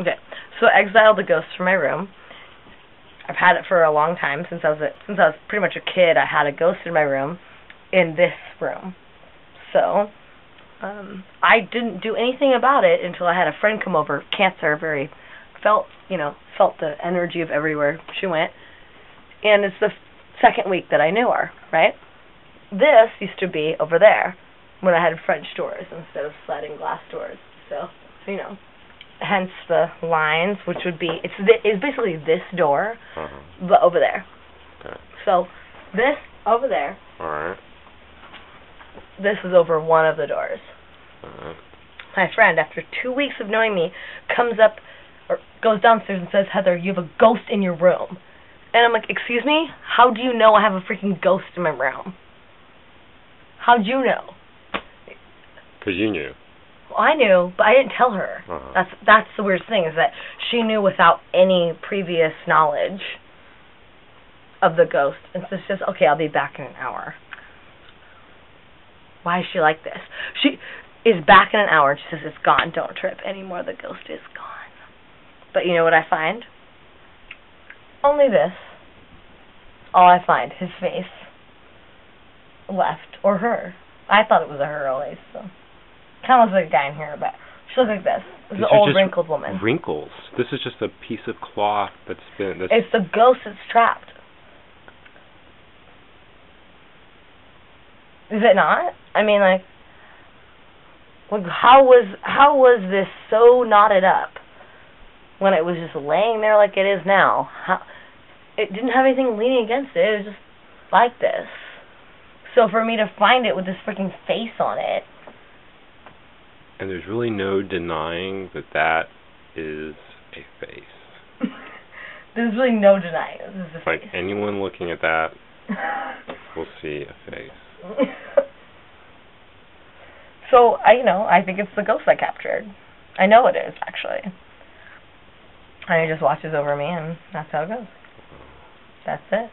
Okay, so exiled the ghost from my room. I've had it for a long time since I was a, since I was pretty much a kid. I had a ghost in my room, in this room. So, um, I didn't do anything about it until I had a friend come over, Cancer, very felt you know felt the energy of everywhere she went, and it's the second week that I knew her. Right, this used to be over there when I had French doors instead of sliding glass doors. So, you know hence the lines, which would be it's th- it's basically this door, Uh-huh. but over there. Okay. So this over there, All right. this is over one of the doors. All right. My friend, after two weeks of knowing me, comes up or goes downstairs and says, "Heather, you have a ghost in your room." And I'm like, "Excuse me? How do you know I have a freaking ghost in my room? How'd you know?" Because you knew. Well, I knew, but I didn't tell her. Uh-huh. That's that's the weirdest thing is that she knew without any previous knowledge of the ghost, and so she says, "Okay, I'll be back in an hour." Why is she like this? She is back in an hour. and She says, "It's gone. Don't trip anymore. The ghost is gone." But you know what I find? Only this. All I find his face left or her. I thought it was a her always. So kind of looks like a guy in here, but she looks like this. This is an old wrinkled woman. Wrinkles. This is just a piece of cloth that's been. That's, It's the ghost that's trapped. Is it not? I mean, like, like how was how was this so knotted up when it was just laying there like it is now? How it didn't have anything leaning against it. It was just like this. So for me to find it with this freaking face on it, and there's really no denying that that is a face. there's really no denying this is a Like face. anyone looking at that will see a face. so I, you know, I think it's the ghost I captured. I know it is actually. And he just watches over me, and that's how it goes. That's it.